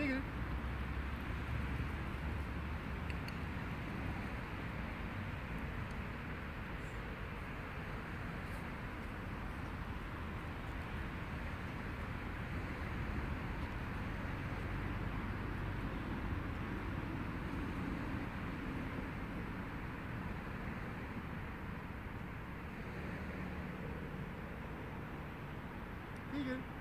Eagle. Eagle.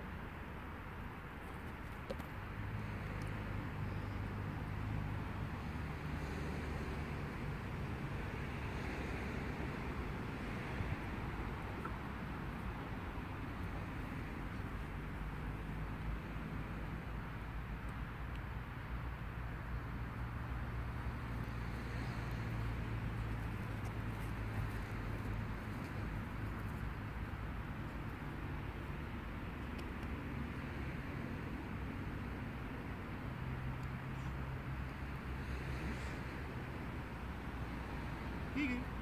Gigi.